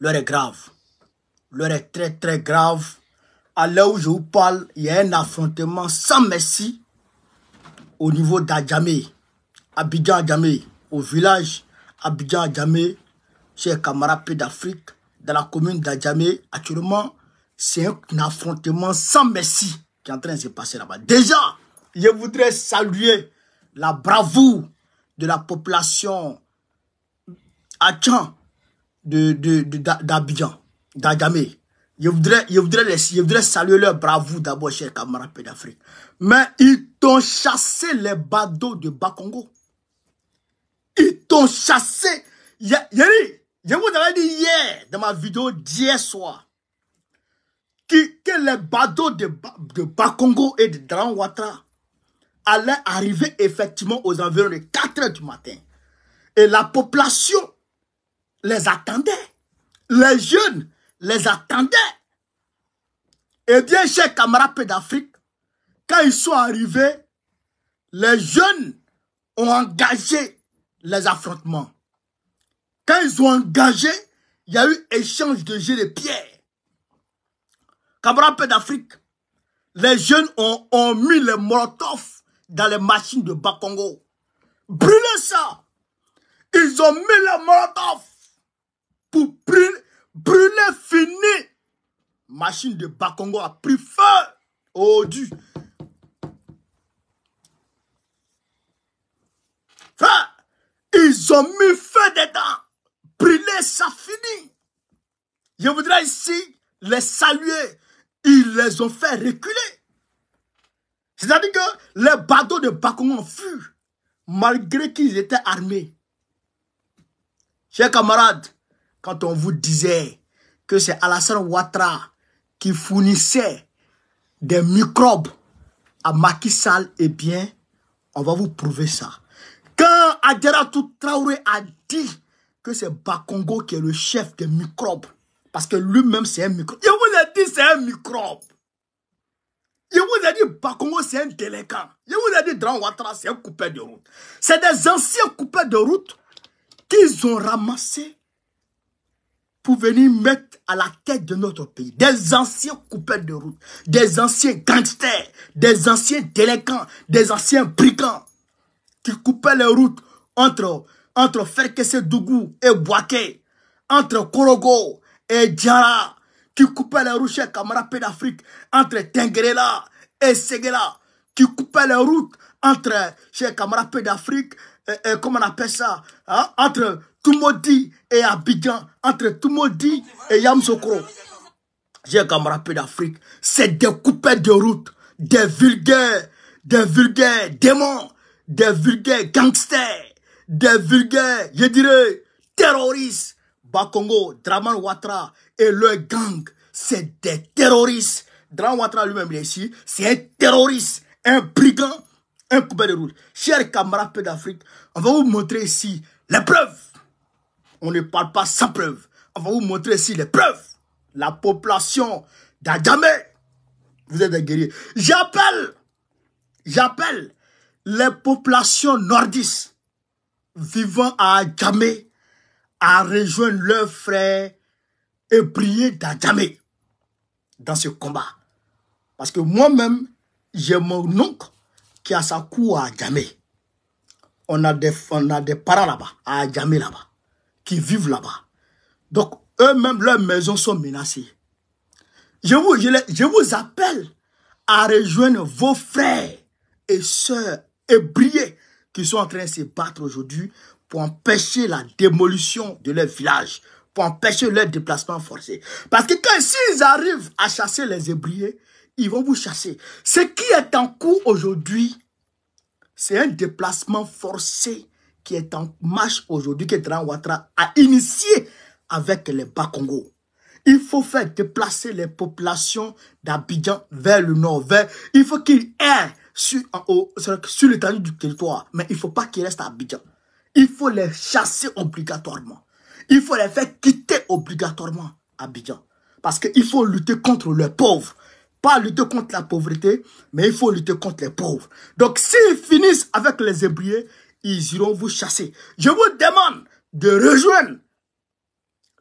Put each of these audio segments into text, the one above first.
l'heure est grave. L'heure est très très grave. À l'heure où je vous parle, il y a un affrontement sans merci au niveau d'Adjamé. Abidjan Adjamé, au village Abidjan Adjamé, chez camarades d'Afrique, dans la commune d'Adjamé. Actuellement, c'est un affrontement sans merci qui est en train de se passer là-bas. Déjà, je voudrais saluer la bravoure de la population Tchan d'Abidjan, de, d'Adjamé. Je voudrais, je, voudrais je voudrais saluer leur bravoure d'abord, chers camarades d'Afrique. Mais ils t'ont chassé les badauds de Bakongo. Ils t'ont chassé. Yeri, je vous avais dit hier, dans ma vidéo d'hier soir, que, que les badauds de, de Bakongo et de Dran allaient arriver effectivement aux environs de 4 heures du matin. Et la population les attendait. Les jeunes les attendaient. Eh bien, chers camarades d'Afrique, quand ils sont arrivés, les jeunes ont engagé les affrontements. Quand ils ont engagé, il y a eu échange de jets de pierre. Camarades d'Afrique, les jeunes ont, ont mis les molotovs dans les machines de Bakongo. Brûlez ça. Ils ont mis les molotovs pour brûler, fini. Machine de Bakongo a pris feu. Oh Dieu. ils ont mis feu dedans. Brûler, ça finit. Je voudrais ici les saluer. Ils les ont fait reculer. C'est-à-dire que les bateaux de Bakongo ont fui, malgré qu'ils étaient armés. Chers camarades, quand on vous disait que c'est Alassane Ouattara qui fournissait des microbes à Macky Sall, eh bien, on va vous prouver ça. Quand Adjaratou Traoré a dit que c'est Bakongo qui est le chef des microbes, parce que lui-même c'est un microbe. Je vous ai dit c'est un microbe. Je vous ai dit Bakongo c'est un délinquant. Je vous ai dit Dran Ouattara c'est un coupeur de route. C'est des anciens coupeurs de route qu'ils ont ramassés pour venir mettre à la tête de notre pays des anciens coupeurs de route, des anciens gangsters, des anciens délinquants, des anciens brigands qui coupaient les routes entre, entre Ferkese Dougou et Boaké, entre Korogo et Djara, qui coupaient les routes chez Camarade d'Afrique, entre Tengrela et Segela, qui coupaient les routes entre chez Camarade d'Afrique, et, et, comment on appelle ça, hein, entre Tumodi et Abidjan, entre Tumodi et Yamsokro. J'ai un camarade d'Afrique. C'est des coupés de route, des vulgaires, des vulgaires démons, des vulgaires gangsters, des vulgaires, je dirais, terroristes. Bakongo, Draman Ouattara et le gang, c'est des terroristes. Draman Ouattara lui-même, est ici, c'est un terroriste, un brigand, un coupé de route. Chers camarades d'Afrique, on va vous montrer ici les preuves on ne parle pas sans preuve. On va vous montrer ici les preuves. La population d'Adjamé, vous êtes des guerriers. J'appelle, j'appelle les populations nordistes vivant à Adjamé à rejoindre leurs frères et prier d'Adjamé dans ce combat. Parce que moi-même, j'ai mon oncle qui a sa cour à Adjamé. On a des, on a des parents là-bas, à Adjamé là-bas qui vivent là-bas. Donc, eux-mêmes, leurs maisons sont menacées. Je vous, je, vous appelle à rejoindre vos frères et sœurs ébriés qui sont en train de se battre aujourd'hui pour empêcher la démolition de leur village, pour empêcher leur déplacement forcé. Parce que quand s'ils arrivent à chasser les ébriés, ils vont vous chasser. Ce qui est en cours aujourd'hui, c'est un déplacement forcé qui est en marche aujourd'hui, que Dran Ouattara a initié avec les Bakongo. Il faut faire déplacer les populations d'Abidjan vers le nord, vers... Il faut qu'ils aient sur, sur l'étendue du territoire, mais il ne faut pas qu'ils restent à Abidjan. Il faut les chasser obligatoirement. Il faut les faire quitter obligatoirement Abidjan. Parce qu'il faut lutter contre les pauvres. Pas lutter contre la pauvreté, mais il faut lutter contre les pauvres. Donc s'ils finissent avec les ébriers, ils iront vous chasser. Je vous demande de rejoindre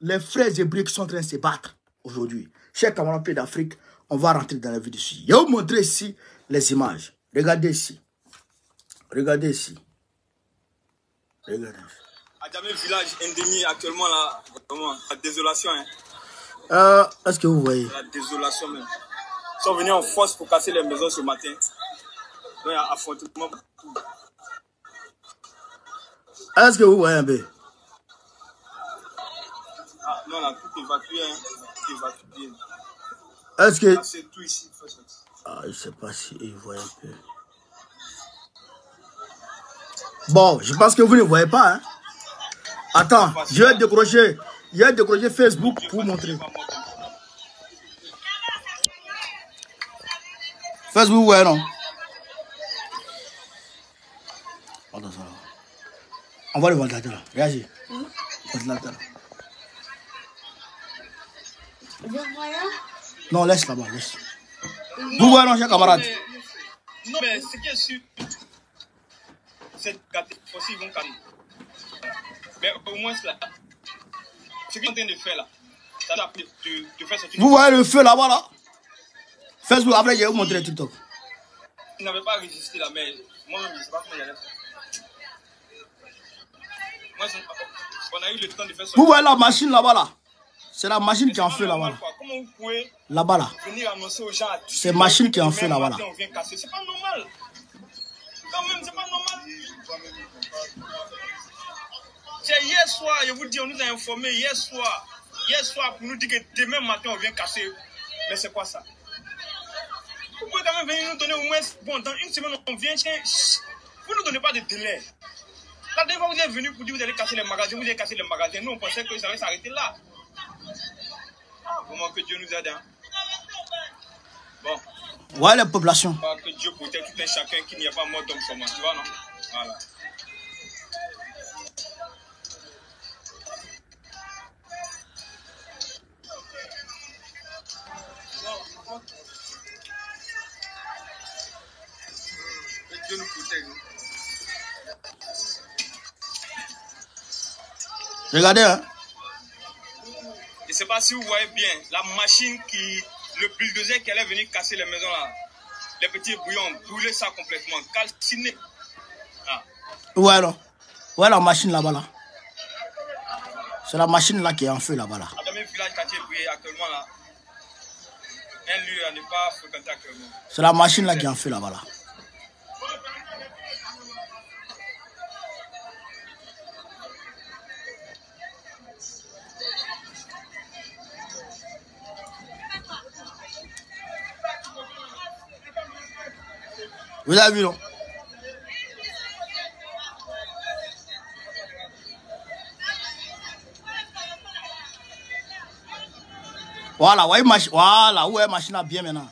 les frères hébreux qui sont en train de se battre aujourd'hui. Chers camarades d'Afrique, on va rentrer dans la vie dessus. Je vais vous montrer ici les images. Regardez ici. Regardez ici. Regardez. Adjamé village endémique actuellement là, vraiment, la désolation. Hein. Euh, Est-ce que vous voyez? La désolation même. Ils sont venus en force pour casser les maisons ce matin. Donc il y a affrontement partout. Est-ce que vous voyez un peu? Ah non, là, tout. Est-ce que... C'est tout sortir. Ah, je sais pas si il voit un peu. Bon, je pense que vous ne voyez pas. Hein? Attends, je vais décrocher. Je vais décrocher Facebook pour vous montrer. Facebook, voyez non? Attends, ça va le ventilateur là. Réagis. Ventilateur là. Non, laisse là-bas, laisse. Vous voyez non, chers camarades Non, mais ce qui est sûr, c'est gâté. Aussi, ils vont calmer. Mais au moins, là, ce qu'ils sont en train de faire là, ça a de, de, faire sortir. Vous voyez le feu là-bas là? Facebook, après, je vais vous montrer TikTok. Ils n'avaient pas résisté là, mais moi-même, je ne sais pas comment j'allais faire. Vous voyez la machine là-bas là C'est la machine qui est en feu là-bas là. quoi? Comment vous pouvez Là-bas là. venir annoncer aux gens à C'est machine qui est en feu là-bas, là. C'est pas normal. Quand même, c'est pas normal. C'est hier soir, je vous dis, on nous a informé hier soir. Hier soir, pour nous dire que demain matin, on vient casser. Mais c'est quoi ça? Vous pouvez quand même venir nous donner au moins. Bon, dans une semaine, on vient. Vous ne nous donnez pas de délai. La dernière fois, vous êtes venu pour dire que vous allez casser les magasins, vous allez casser les magasins. Nous, on pensait que ça allait s'arrêter là. Comment que Dieu nous aide. Hein? Bon. Ouais, les populations. Pas que Dieu protège tout un chacun qu'il n'y a pas mort d'homme comme moi, tu vois, non? Voilà. Que Dieu nous protège. Regardez, hein. Je ne sais pas si vous voyez bien la machine qui, le bulldozer qui allait venir casser les maisons là, les petits bouillons, brûler ça complètement, calciner. Ah. Ouais, non. Ouais, la machine là-bas là? C'est la machine là qui est en feu là-bas là. Dans mes villages quartier brûlé actuellement là, un lieu à ne pas fréquenter actuellement. C'est la machine là qui est en feu là-bas là. Vous avez vu non? Voilà, ouais, machine, voilà, où est la machine bien maintenant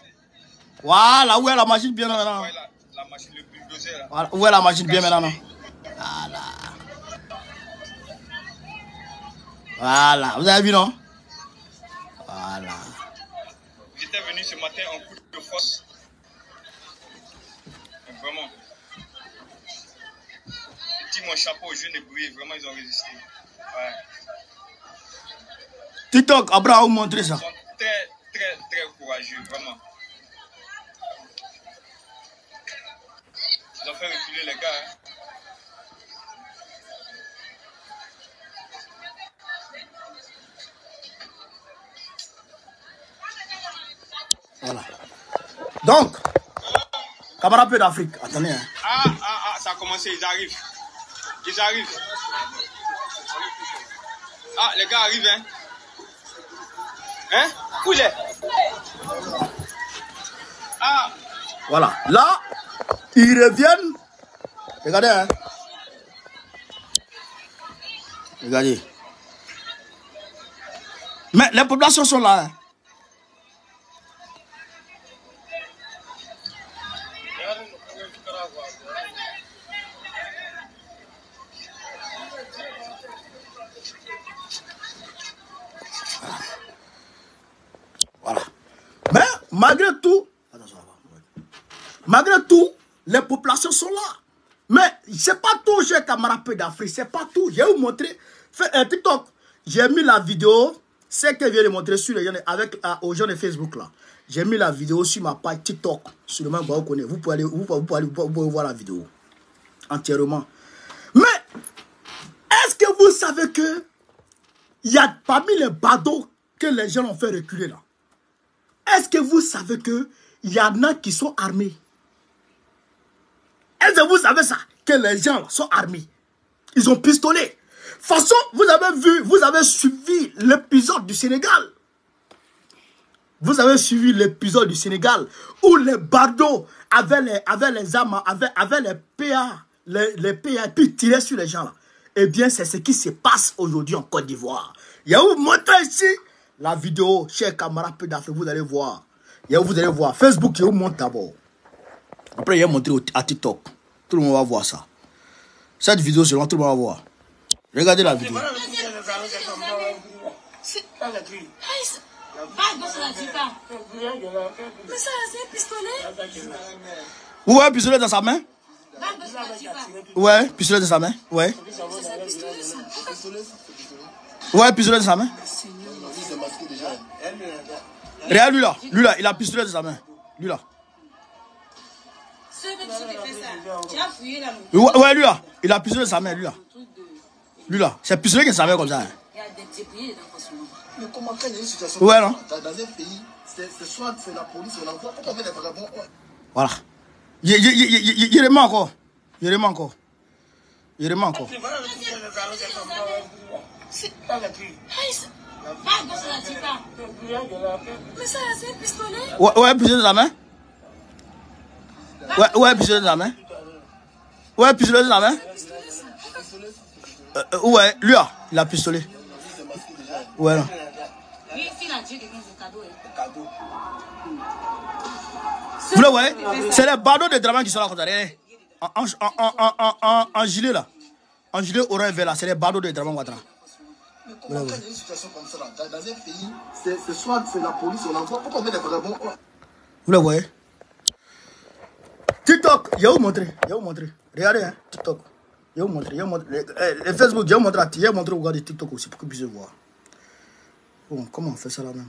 Voilà, où est la machine bien maintenant la, machine, le bulldozer là. Voilà, où est la machine bien maintenant Voilà. Voilà, vous avez vu non? Voilà. J'étais venu ce matin en coup de force. Dis mon chapeau aux jeunes débrouillés, vraiment ils ont résisté. Ouais. TikTok, vous montrer ça. Ils sont très, très, très courageux, vraiment. Ils ont fait reculer les gars. hein. Voilà. Donc, camarade d'Afrique, attendez. Hein. Ah, ah, ah, ça a commencé, ils arrivent. Ils arrivent. Ah, les gars arrivent, hein. Hein? Où Ah, Voilà. Là, ils reviennent. Regardez, hein. Regardez. Mais les populations sont là. hein. Peu d'Afrique, c'est pas tout. Je vais vous montrer. Fait un TikTok. J'ai mis la vidéo, c'est que je viens de montrer sur les gens, avec, euh, aux gens de Facebook là. J'ai mis la vidéo sur ma page TikTok. Sur le même vous connaissez. Vous pouvez aller, vous pouvez, vous pouvez voir la vidéo. Entièrement. Mais, est-ce que vous savez que il y a parmi les badauds que les gens ont fait reculer là? Est-ce que vous savez que il y en a qui sont armés? Est-ce que vous savez ça? Que les gens sont armés? Ils ont pistolet. De toute façon, vous avez vu, vous avez suivi l'épisode du Sénégal. Vous avez suivi l'épisode du Sénégal où les bardeaux avaient les, avaient les armes, avaient, avaient les PA, les, les PA, puis tiraient sur les gens là. Eh bien, c'est ce qui se passe aujourd'hui en Côte d'Ivoire. Il y a vous montrer ici la vidéo, chers camarades d'Afrique, vous allez voir. Il y a vous allez voir. Facebook, je vous montre d'abord. Après, il y a montré à TikTok. Tout le monde va voir ça. Cette vidéo, seulement tout le monde va voir. Regardez la vidéo. Mais ça, c'est un pistolet. Vous voyez un pistolet dans sa main? Ouais, pistolet dans sa main. Ouais. Un pistolet, dans sa main Regarde lui là. Lui là, il a un pistolet dans sa main. Lui là. Ouais, ouais, lui là. Il a pistolet dans sa main, lui là. Lui là. C'est pistolet qui est sa main comme ça. hein. Il y a des débrouillés dedans, franchement. Mais comment quand il y a une situation Ouais, non. dans un pays, c'est soit c'est la police ou l'envoi, pourquoi on fait des vagabonds. Voilà. Il, il, il, il, il, il remet encore. Il encore. Un pistolet. Ouais, pistolet sa main. Ouais, ouais, pistolet dans sa main. Ouais, pistolet dans sa main. Euh, euh, ouais, lui là, il a pistolet. Ouais, non. Hein. Vous le voyez C'est les bardeaux de drama qui sont là regardez. En, en, en, en, en, gilet là. En gilet orange vert là, c'est les bardeaux de drama Ouattara. Mais comment quand il y a une situation comme ça, là, dans, un pays, c'est soit c'est la police ou l'envoi, pourquoi on fait des vagabonds. Vous le voyez TikTok, je vais vous montrer. Je vais vous montrer. Regardez, hein, TikTok. Je vais vous montrer. Je vais vous montrer. Les, eh, les Facebook, je vais vous montrer. Je vais vous montrer. Regardez TikTok aussi pour que vous puissiez voir. Bon, comment on fait ça là même?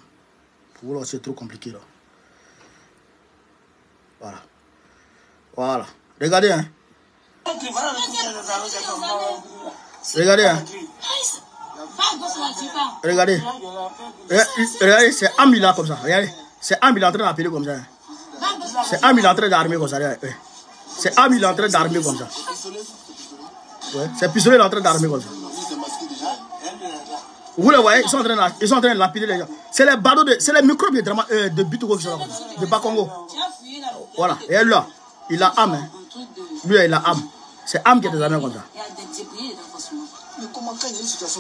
Pour vous c'est trop compliqué là. Voilà. Voilà. Regardez, hein. Regardez, hein. Regardez. Regardez, Regardez, c'est Am là comme ça. Regardez. C'est Am il est en train d'appeler comme ça. hein. C'est Am il est en train d'armer comme ça. C'est Am il est en train d'armer comme ça. C'est pistolet il est en train d'armer comme ça. Vous le voyez, ils sont en train sont en train de lapider les gens. C'est les barreaux de, c'est les microbes de, euh, de Bitogo qui sont là. De Bakongo. Voilà. Et là, il a âme. Hein. Lui, il a âme. C'est âme qui est main comme ça.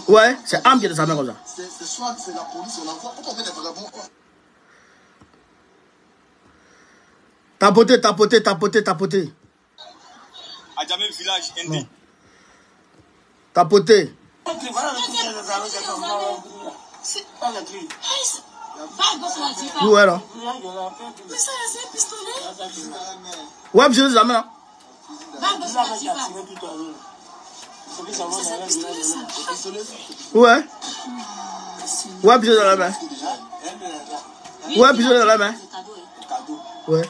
Ouais, c'est âme qui est main comme ça. c'est soit c'est la police ou l'envoi, pourquoi on fait des vagabonds. Tapoter, tapoter, tapoter, tapoter. À Djamel village, Indi. Tapoter. Où est là? Ouais, hein. Pas gosse là. Ouais. Ouais, pistolet dans la main. Ouais, pistolet dans la main. Ouais.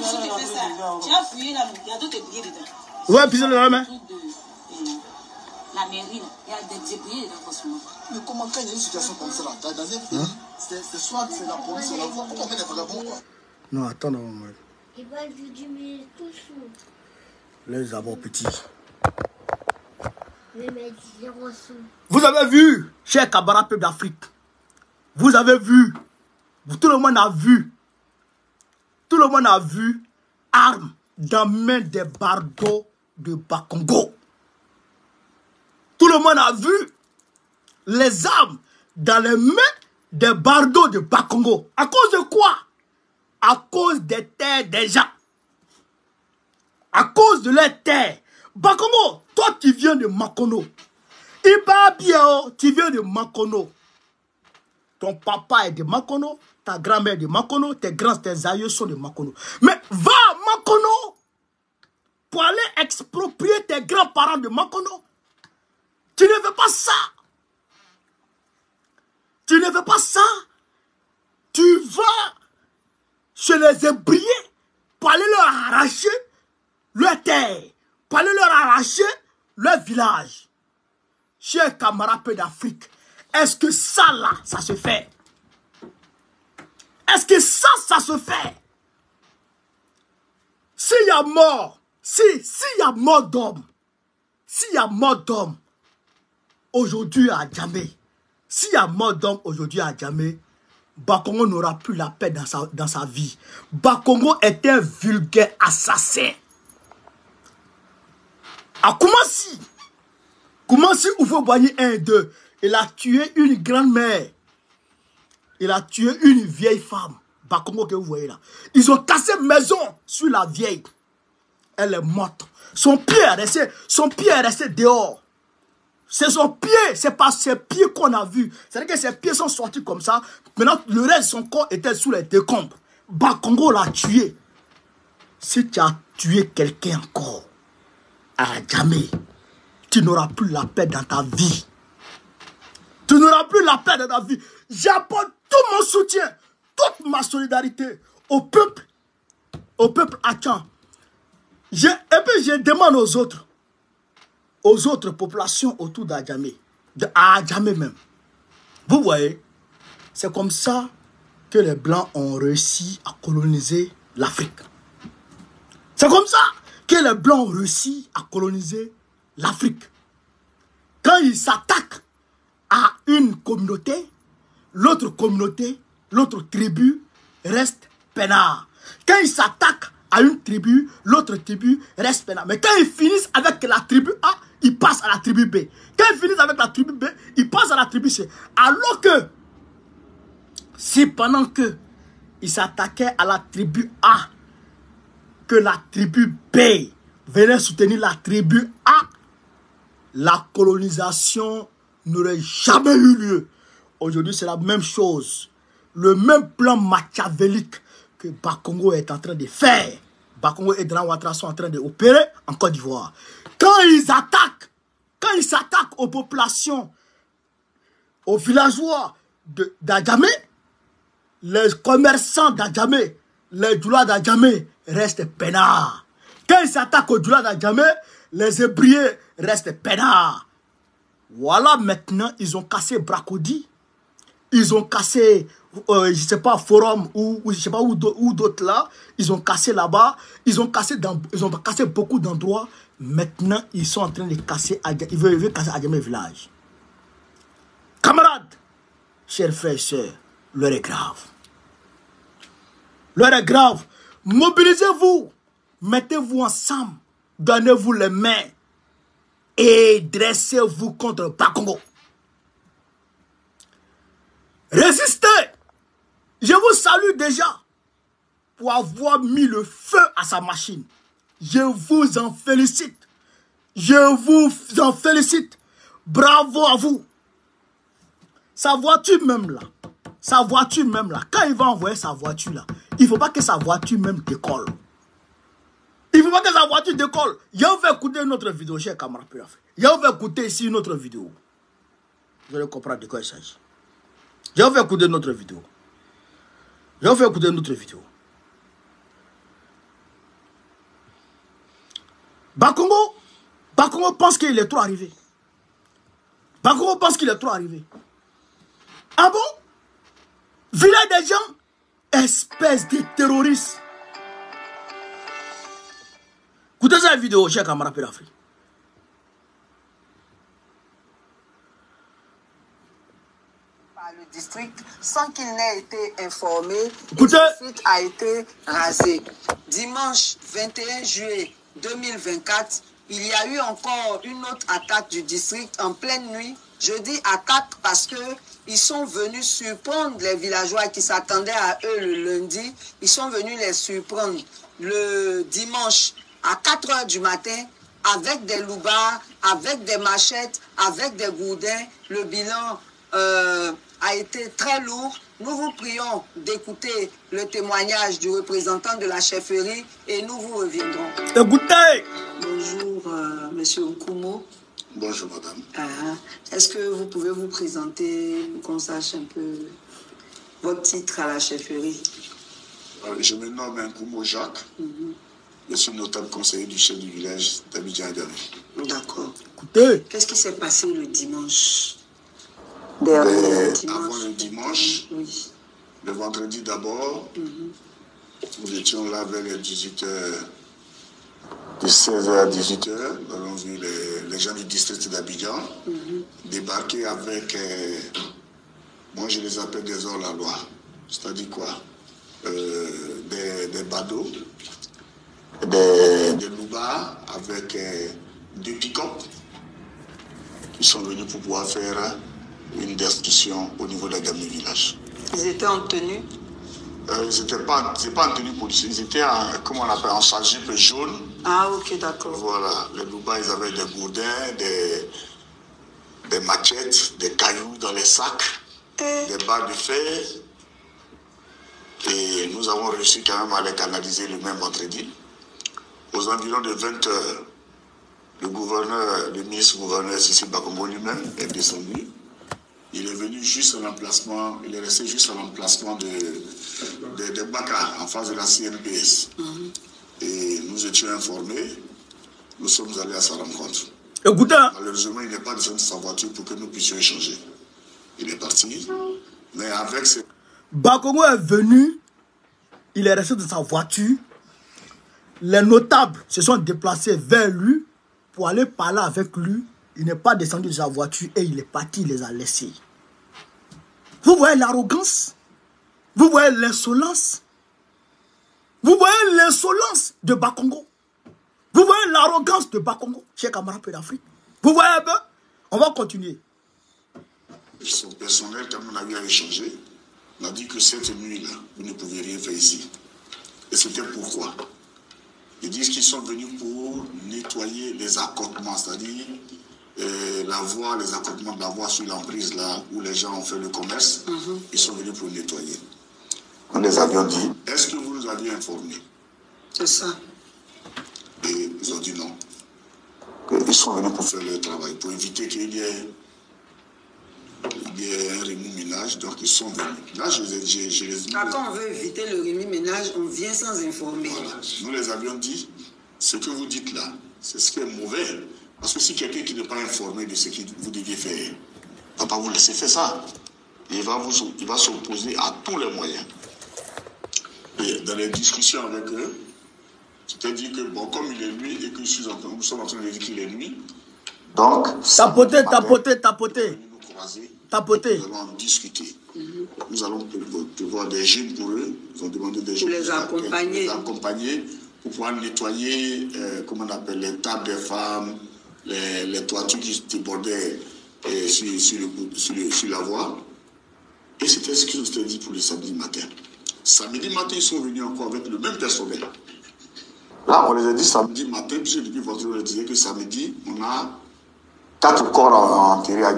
Même qui fait ça, tu as fouillé là, il y a d'autres débrouillés dedans. Ouais, pistolet dans la main. truc de euh, la mairie, là. il y a des débrouillés dedans, franchement. Mais comment quand il y a une situation comme ça, là, dans, un pays, c'est c'est soit c'est la police ou l'envoi, pourquoi on fait des vagabonds ouais. Non, attends, non, non. Il va lui diminuer tout sous. Les avoir petits. Vous avez vu, chers camarades peuple d'Afrique, vous avez vu, tout le monde a vu, tout le monde a vu armes dans main des bardeaux de Bakongo. Tout le monde a vu les armes dans les mains des bardeaux de Bakongo. À cause de quoi? À cause des terres des gens. À cause de leurs terres. Bakongo, toi qui viens de Makono, Iba Biao, tu viens de Makono. Ton papa est de Makono, ta grand-mère est de Makono, tes grands, tes aïeux sont de Makono. Mais va Makono pour aller exproprier tes grands-parents de Makono. Tu ne veux pas ça. Tu ne veux pas ça. Tu vas chez les ébriers pour aller leur arracher leur terre, pour aller leur arracher leur village. Chers camarades d'Afrique, est-ce que ça là, ça se fait? Est-ce que ça, ça se fait? S'il y a mort, si, s'il y a mort d'homme, s'il y a mort d'homme, aujourd'hui à Djamé, s'il y a mort d'homme aujourd'hui à Djamé, Bakongo n'aura plus la paix dans sa, dans sa vie. Bakongo est un vulgaire assassin. Ah, comment si? Comment si Oufo Boigny 1 et 2 Il a tué une grand-mère. Il a tué une vieille femme. Bakongo que vous voyez là? Ils ont cassé maison sur la vieille. Elle est morte. Son pied est resté, son pied dehors. C'est son pied, c'est pas ses pieds qu'on a vus. C'est-à-dire que ses pieds sont sortis comme ça. Maintenant, le reste de son corps était sous les décombres. Bakongo l'a tué. Si tu as tué quelqu'un encore, à jamais, tu n'auras plus la paix dans ta vie. Tu n'auras plus la paix dans ta vie. J'apporte tout mon soutien, toute ma solidarité au peuple, au peuple Akan. Et puis je demande aux autres, aux autres populations autour d'Adjamé, de Adjamé même. Vous voyez, c'est comme ça que les Blancs ont réussi à coloniser l'Afrique. C'est comme ça que les Blancs ont réussi à coloniser l'Afrique. Quand ils s'attaquent une communauté, l'autre communauté, l'autre tribu reste peinard. Quand ils s'attaquent à une tribu, l'autre tribu reste peinard. Mais quand ils finissent avec la tribu A, ils passent à la tribu B. Quand ils finissent avec la tribu B, ils passent à la tribu C. Alors que, si pendant que ils s'attaquaient à la tribu A, que la tribu B venait soutenir la tribu A, la colonisation n'aurait jamais eu lieu. Aujourd'hui, c'est la même chose. Le même plan machiavélique que Bakongo est en train de faire. Bakongo et Dran sont en train d'opérer en Côte d'Ivoire. Quand ils attaquent, quand ils s'attaquent aux populations, aux villageois d'Adjamé, les commerçants d'Adjamé, les doulas d'Adjamé restent peinards. Quand ils s'attaquent aux doulas d'Adjamé, les ébriers restent peinards. Voilà, maintenant, ils ont cassé Bracodi. Ils ont cassé, euh, je sais pas, Forum ou, je sais pas où, d'autres là. Ils ont cassé là-bas. Ils ont cassé ils ont cassé beaucoup d'endroits. Maintenant, ils sont en train de casser, ils veulent, ils veulent casser village. Camarades, chers frères et sœurs, l'heure est grave. L'heure est grave. Mobilisez-vous. Mettez-vous ensemble. Donnez-vous les mains. Et dressez-vous contre Bakongo. Résistez. Je vous salue déjà pour avoir mis le feu à sa machine. Je vous en félicite. Je vous en félicite. Bravo à vous. Sa voiture même là, sa voiture même là, quand il va envoyer sa voiture là, il ne faut pas que sa voiture même décolle. Il faut pas que sa voiture décolle. Je vais écouter une autre vidéo, cher camarade. Je vais écouter ici une autre vidéo. Vous allez comprendre de quoi il s'agit. Je vais écouter une autre vidéo. Je vais écouter une autre vidéo. Bakongo, Bakongo pense qu'il est trop arrivé. Bakongo pense qu'il est trop arrivé. Ah bon? Village des gens Espèce de terroriste. Écoutez cette vidéo, cher camarade Pédafri. le district sans qu'il n'ait été informé. Écoutez. Le site a été rasé. Dimanche 21 juillet 2024, il y a eu encore une autre attaque du district en pleine nuit. Je dis attaque parce que ils sont venus surprendre les villageois qui s'attendaient à eux le lundi. Ils sont venus les surprendre le dimanche à 4 heures du matin avec des loubards, avec des machettes, avec des gourdins. Le bilan euh, a été très lourd. Nous vous prions d'écouter le témoignage du représentant de la chefferie et nous vous reviendrons. Écoutez. Bonjour, euh, Monsieur Nkumo. Bonjour, madame. Ah, Est-ce que vous pouvez vous présenter, qu'on sache un peu votre titre à la chefferie? Euh, Je me nomme Nkoumo Jacques. Je suis notable conseiller du chef du village d'Abidjan Adamé. D'accord. Écoutez, Qu'est-ce qui s'est passé le dimanche Dernier avant le dimanche, Oui. le vendredi d'abord, nous étions là vers les 18h, de 16h à 18h. Nous avons vu les, les gens du district d'Abidjan débarquer avec, euh, moi je les appelle des hors-la-loi. C'est-à-dire quoi? Euh, des, des badauds, des, des loubards avec euh, deux pick-up qui sont venus pour pouvoir faire une destruction au niveau de la gamme du village. Ils étaient en tenue? Euh, ils n'étaient pas, pas en tenue policière, ils étaient en, comment on appelle, en jaune. Ah, ok, d'accord. Voilà, les Louba, ils avaient des gourdins, des, des machettes, des cailloux dans les sacs, Et des barres de fer. Et nous avons réussi quand même à les canaliser le même vendredi. Aux environs de 20 heures, le gouverneur, le ministre gouverneur Sissi Bakombo lui-même est descendu. Il est venu juste à l'emplacement, il est resté juste à l'emplacement de, de, de Baka, en face de la CNPS. Et nous étions informés, nous sommes allés à sa rencontre. écoutez, hein, Malheureusement, il n'est pas descendu de sa voiture pour que nous puissions échanger. Il est parti, mais avec ses Bakongo est venu, il est resté dans sa voiture. Les notables se sont déplacés vers lui pour aller parler avec lui. Il n'est pas descendu de sa voiture et il est parti, il les a laissés. Vous voyez l'arrogance? Vous voyez l'insolence? Vous voyez l'insolence de Bakongo? Vous voyez l'arrogance de Bakongo, chez camarades d'Afrique Vous voyez peu? On va continuer. son personnel, quand on a eu à échanger, on a dit que cette nuit-là, vous ne pouvez rien faire ici. Et c'était pourquoi? Ils disent qu'ils sont venus pour nettoyer les accotements, c'est-à-dire euh, la voie, les accotements de la voie sur l'emprise, là où les gens ont fait le commerce. Ils sont venus pour nettoyer. Nous les avions dit, est-ce que vous nous aviez informés? C'est ça. Et ils ont dit non. Ils sont venus pour faire leur travail, pour éviter qu'il y ait, il y ait un Donc ils sont venus. Là, je les ai je, je les Ah, quand on veut éviter le remis-ménage, on vient sans informer. voilà. Nous les avions dit, ce que vous dites là, c'est ce qui est mauvais. Parce que si quelqu'un qui n'est pas informé de ce que vous deviez faire, ne va pas vous laisser faire ça. Il va, vous, il va s'opposer à tous les moyens. Et dans les discussions avec eux, c'est-à-dire que, bon, comme il est nuit et que je suis en train, nous sommes en train de dire qu'il est nuit, donc, Tapoter, tapoter, tapoter. nous croiser, Tapoter. nous allons en discuter. Nous allons prévo- prévoir des jeunes pour eux. Ils ont demandé des jeunes les pour accompagner. les accompagner pour pouvoir nettoyer, euh, comment on appelle, les tables des femmes, les, les toitures qui débordaient euh, sur, sur, le- sur le- sur la voie. Et c'était ce qu'ils nous étaient dit pour le samedi matin. Samedi matin, ils sont venus encore avec le même personnel. Là, on les a dit samedi matin, puisque depuis votre on leur disait que samedi, on a quatre corps en- enterrés à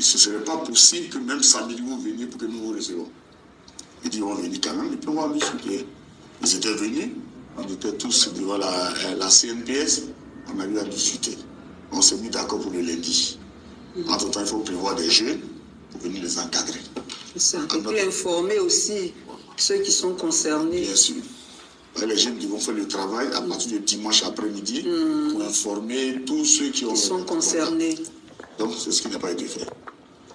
ce ne serait pas possible que même samedi, vous veniez pour que nous vous recevons. Ils disent, on venir quand même, et puis on va discuter. Ils étaient venus, on était tous devant la, euh, la CNPS, on a eu à discuter. On s'est mis d'accord pour le lundi. Entre-temps, il faut prévoir des jeunes pour venir les encadrer. Ça. Et puis informer aussi ceux qui sont concernés. Bien sûr. Les jeunes devront faire le travail à partir de dimanche après-midi pour informer tous ceux qui ont Qui sont concernés. Donc, c'est ce qui n'a pas été fait.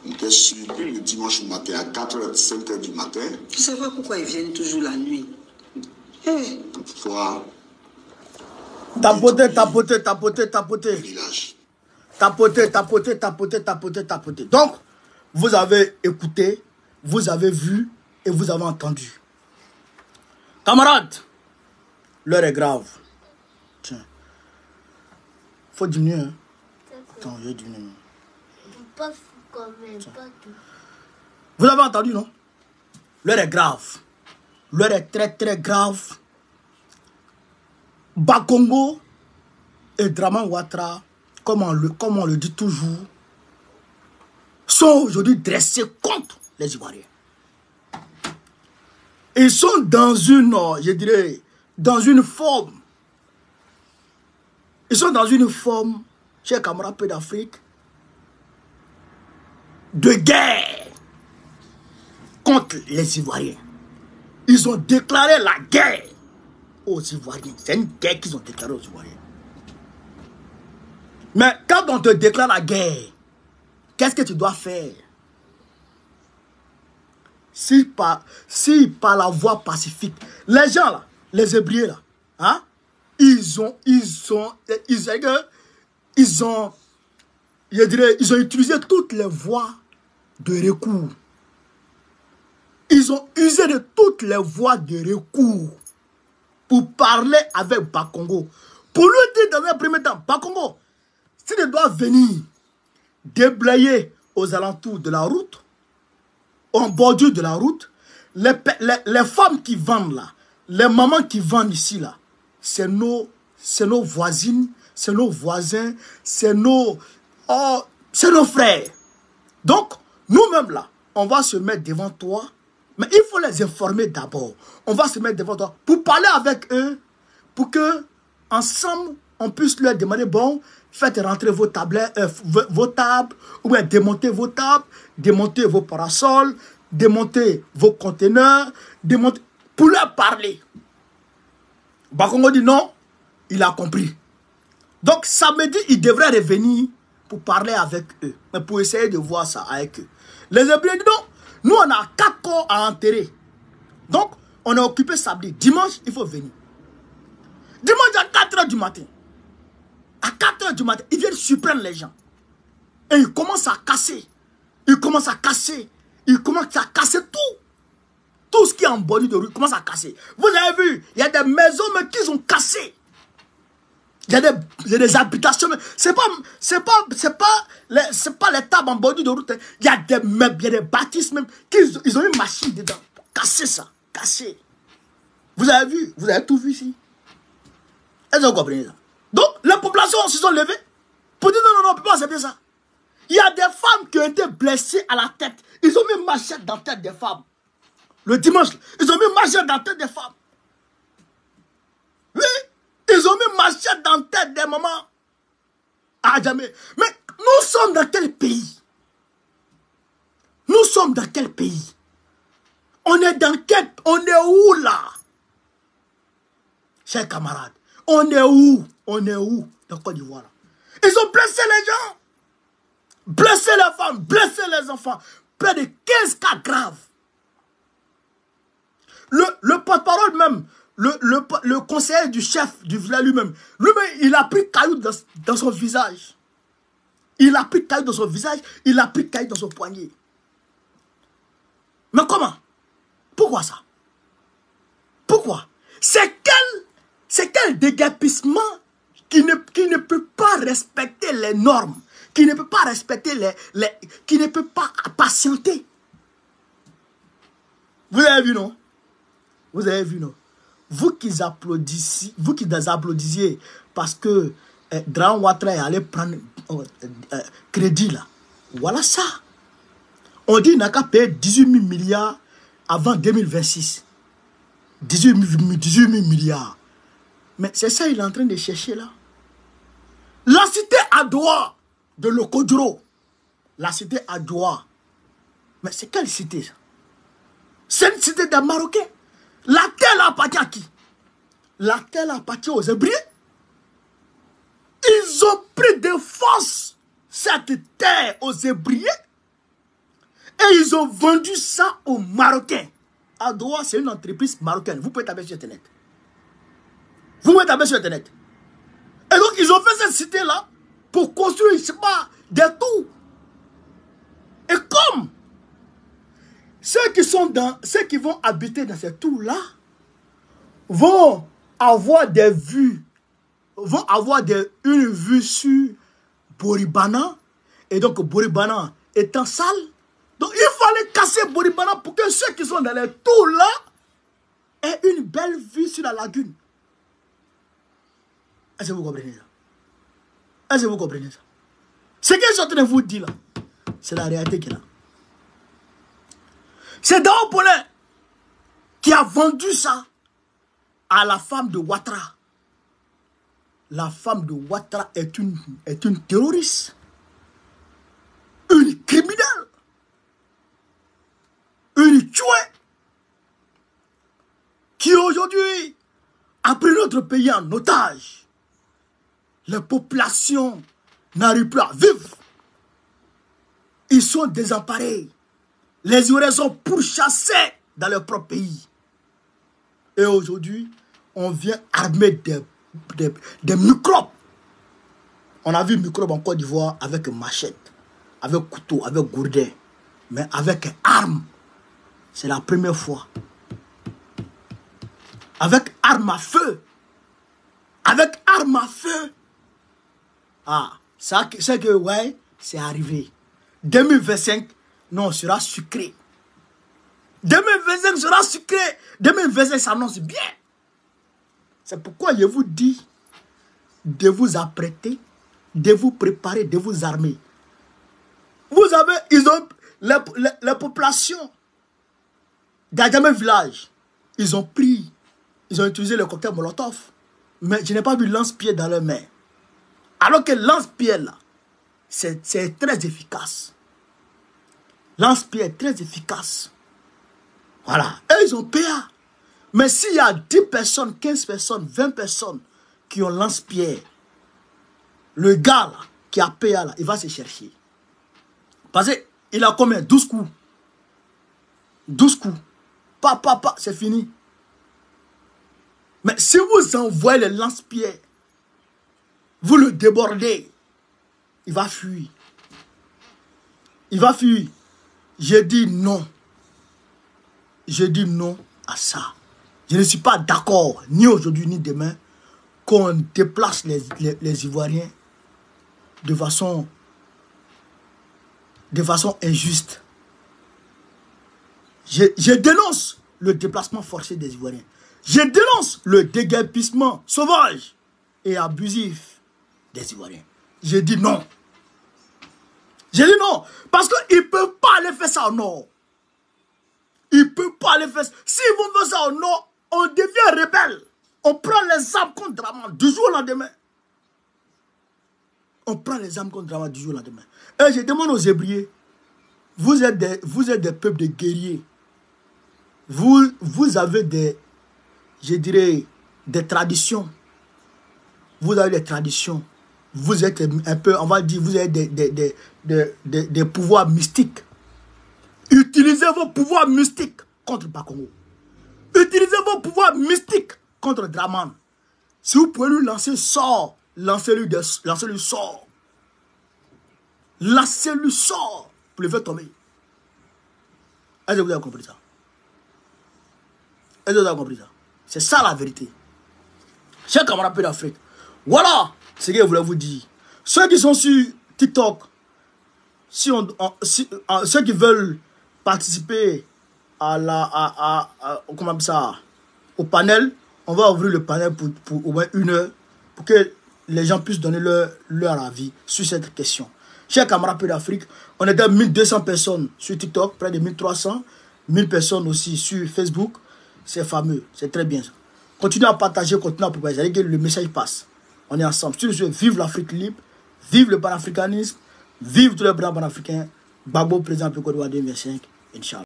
On était surpris le dimanche matin à 4h, 5h du matin Je ne sais pas pourquoi ils viennent toujours la nuit? Eh, pour pouvoir Tapoter, tapoter, tapoter, tapoter. village. Tapoter, tapoter, tapoter, tapoter, tapoter. Donc, vous avez écouté, vous avez vu et vous avez entendu. Camarades, l'heure est grave. Tiens. Faut diminuer. Hein. Attends, je vais Vous avez entendu, non? L'heure est grave. L'heure est très, très grave. Bakongo et Draman Ouattara, comme on, le, comme on le dit toujours, sont aujourd'hui dressés contre les Ivoiriens. Ils sont dans une, euh, je dirais, dans une forme. Ils sont dans une forme chers camarades d'Afrique, de guerre contre les Ivoiriens. Ils ont déclaré la guerre aux Ivoiriens. C'est une guerre qu'ils ont déclarée aux Ivoiriens. Mais quand on te déclare la guerre, qu'est-ce que tu dois faire? Si par, si par la voie pacifique, les gens là, les hébrieux là, hein, ils ont, ils ont, ils, ils ont, dirais, ils ont utilisé toutes les voies de recours. Ils ont usé de toutes les voies de recours pour parler avec Bakongo. Pour lui dire dans un premier temps, Bakongo, si tu dois venir déblayer aux alentours de la route, en bordure de la route, les, femmes qui vendent là, les mamans qui vendent ici là, c'est nos, nos voisines, c'est nos voisins, c'est oh, c'est nos frères. Donc, nous-mêmes là, on va se mettre devant toi, mais il faut les informer d'abord. On va se mettre devant toi pour parler avec eux, pour que ensemble on puisse leur demander bon, faites rentrer vos tablettes, euh, vos tables, ou bien démontez vos tables, démontez vos parasols, démontez vos conteneurs, pour leur parler. Bakongo dit non, il a compris. Donc samedi, il devrait revenir pour parler avec eux, mais pour essayer de voir ça avec eux. Les Hébreux disent non, nous on a quatre corps à enterrer. Donc, on est occupé samedi. Dimanche, il faut venir. Dimanche à 4 h du matin. À 4 h du matin, ils viennent surprendre les gens. Et ils commencent à casser. Ils commencent à casser. Ils commencent à casser tout. Tout ce qui est en bordure de rue commence à casser. Vous avez vu, il y a des maisons mais qui sont cassées. Il y a des, y a des habitations. C'est pas, c'est pas, c'est pas, les, pas les tables en bordure de route. Il y a des meubles, il y a des bâtisses même. Ils ont une machine dedans. Casser ça. Casser. Vous avez vu, vous avez tout vu ici. Que vous comprenez ça? Donc, les populations se sont levées pour dire non, non, non, on ne peut pas accepter ça. Il y a des femmes qui ont été blessées à la tête. Ils ont mis machette dans la tête des femmes. Le dimanche, ils ont mis machette dans la tête des femmes. Oui, ils ont mis machette dans tête des mamans. Ah, jamais. Mais nous sommes dans quel pays? Nous sommes dans quel pays? On est dans quel... On est où là? Chers camarades, on est où? On est où? Dans Côte d'Ivoire Ils ont blessé les gens. Blessé les femmes, blessé les enfants. Près de 15 cas graves. Le, le porte-parole même, le, le, conseiller du chef du village lui-même, lui-même, il a pris caillou dans, son visage. Il a pris caillou dans son visage, il a pris caillou dans son poignet. Mais comment? Pourquoi ça? Pourquoi? C'est quel, c'est qui ne peut pas respecter les normes qui ne peut pas respecter les, les qui ne peut pas patienter? Vous avez vu, non? Vous avez vu, non? Vous qui applaudissez, vous qui parce que eh, Grand Ouattara est allé prendre euh, euh, crédit là. Voilà ça. On dit qu'il n'a qu'à payer 18 000 milliards avant 2026. 18 000, milliards. Mais c'est ça qu'il est en train de chercher là. La cité à droit de Lokodro, la cité Adjoa. Mais c'est quelle cité ça? C'est une cité des Marocains. La terre appartient à qui? La terre appartient aux Hébreux. Ils ont pris de force cette terre aux Hébreux et ils ont vendu ça aux Marocains. Adjoa, c'est une entreprise marocaine. Vous pouvez taper sur Internet. Vous pouvez taper sur Internet. Et donc, ils ont fait cette cité-là pour construire, je pas, des tours. Et comme ceux qui sont dans, ceux qui vont habiter dans ces tours-là vont avoir des vues, vont avoir une vue sur Boribana, et donc Boribana étant sale, donc il fallait casser Boribana pour que ceux qui sont dans les tours-là aient une belle vue sur la lagune. Est-ce que vous comprenez ça? Est-ce que vous comprenez ça? Ce que je suis en train de vous dire là, c'est la réalité qui est là. C'est Dao qui a vendu ça à la femme de Ouattara. la femme de Ouattara est une, est une terroriste, une criminelle, une tuée, qui aujourd'hui a pris notre pays en otage. Les populations n'arrivent plus à vivre. Ils sont désemparés. Les Ivoiriens sont pourchassés dans leur propre pays. Et aujourd'hui, on vient armer des, microbes. On a vu microbes en Côte d'Ivoire avec machette, avec couteau, avec gourdin, mais avec arme. C'est la première fois. Avec arme à feu. Avec arme à feu. Ah, ça, c'est que, ouais, c'est arrivé. 2025, non, sera sucré. 2025 sera sucré. 2025 s'annonce bien. C'est pourquoi je vous dis de vous apprêter, de vous préparer, de vous armer. Vous avez, ils ont, les, les, les village, ils ont pris, ils ont utilisé le cocktail Molotov. Mais je n'ai pas vu lance-pied dans leurs mains. Alors que lance-pied là, c'est très efficace. Lance-pied est très efficace. Voilà. Et ils ont PA. Mais s'il y a 10 personnes, 15 personnes, 20 personnes qui ont lance-pierre, le gars qui a PA là, il va se chercher. Parce qu'il a combien? 12 coups. 12 coups. Pa, pa, pa, c'est fini. Mais si vous envoyez le lance-pierre, vous le débordez, il va fuir. Il va fuir. J'ai dit non. J'ai dit non à ça. Je ne suis pas d'accord, ni aujourd'hui ni demain, qu'on déplace les, les, les, Ivoiriens de façon, de façon injuste. Je, je dénonce le déplacement forcé des Ivoiriens. Je dénonce le déguerpissement sauvage et abusif des Ivoiriens. J'ai dit non. J'ai dit non. Parce qu'ils ne peuvent pas aller faire ça au nord. Ils ne peuvent pas aller faire ça. S'ils vont faire ça au nord, on devient rebelle. On prend les armes contre Draman du jour au lendemain. On prend les armes contre Draman du jour au lendemain. Et je demande aux Hébriers, vous êtes des, vous êtes des peuples de guerriers. Vous, vous avez des, je dirais, des traditions. Vous avez des traditions. Vous êtes un peu, on va dire, vous avez des, des, des pouvoirs mystiques. Utilisez vos pouvoirs mystiques contre Bakongo. Utilisez vos pouvoirs mystiques contre Draman. Si vous pouvez lui lancer sort, lancez-lui lancez sort. Lancez-lui sort pour le faire tomber. Est-ce que vous avez compris ça? Est-ce que vous avez compris ça? C'est ça la vérité. Chers camarades d'Afrique, voilà ce que je voulais vous dire. Ceux qui sont sur TikTok, si on, si, ceux qui veulent participer à la, à, à, comment ça, au panel, on va ouvrir le panel pour, pour au moins une heure pour que les gens puissent donner leur, leur avis sur cette question. Chers camarades d'Afrique, on est à 1200 personnes sur TikTok, près de 1300, 1000 personnes aussi sur Facebook. C'est fameux, c'est très bien. Continuez à partager, continuez à propager, que le message passe. On est ensemble. Vive l'Afrique libre, vive le panafricanisme, vive tous les blancs panafricains. Babo, président de Côte d'Ivoire 2025, Inch'Allah.